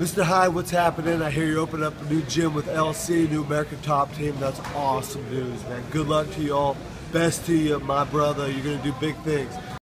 Mr. Hyde, what's happening? I hear you opened up a new gym with LC, new American Top Team. That's awesome news, man. Good luck to you all. Best to you, my brother. You're going to do big things.